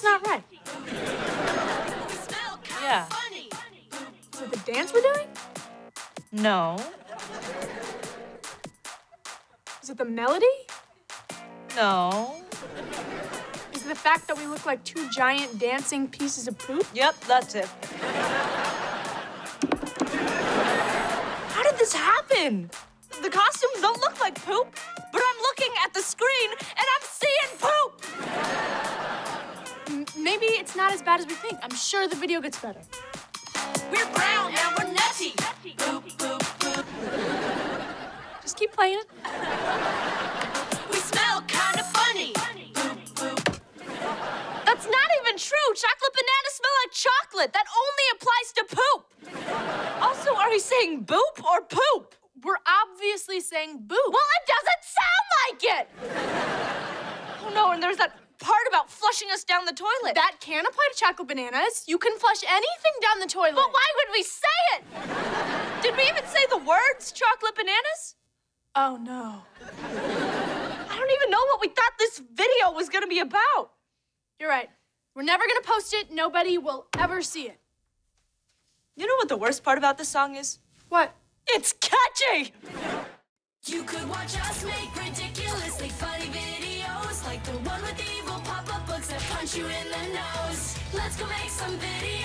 That's not right. Yeah. Is it the dance we're doing? No. Is it the melody? No. Is it the fact that we look like two giant dancing pieces of poop? Yep, that's it. How did this happen? The costumes don't look like poop, but I'm maybe it's not as bad as we think. I'm sure the video gets better. We're brown and we're nutty. Boop, boop, boop. Just keep playing it. We smell kind of funny. Boop, boop. That's not even true. Chocolate bananas smell like chocolate. That only applies to poop. Also, are we saying boop or poop? We're obviously saying boo. Well, it doesn't sound like it. Oh no, and there's that flushing us down the toilet. that can apply to chocolate bananas. You can flush anything down the toilet. But why would we say it? Did we even say the words chocolate bananas? Oh no. I don't even know what we thought this video was gonna be about. You're right. We're never gonna post it. Nobody will ever see it. You know what the worst part about this song is? What? It's catchy! You could watch us make ridiculously punch you in the nose. Let's go make some videos.